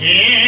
天。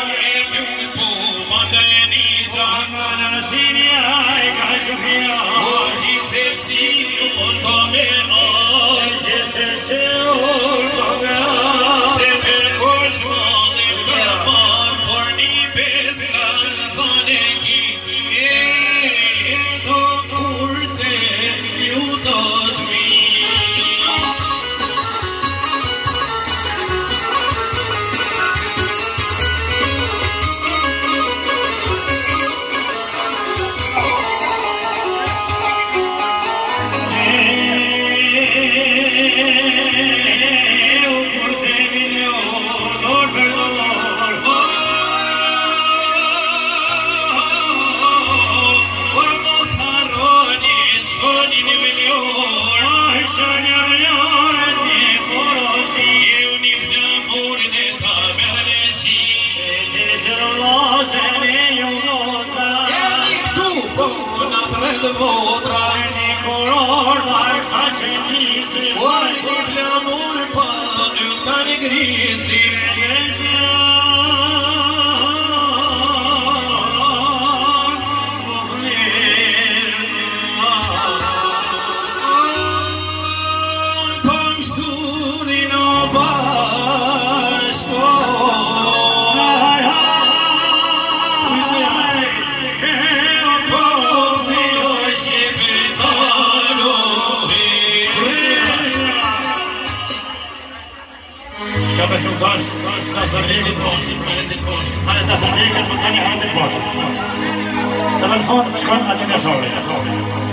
dhe votra Një koron për kashë njësi Por një flamur për një të një Alfonso con Ateneo Sol.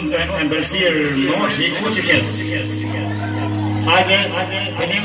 from the Embassier Norsi hi. Hadi, hadi, benim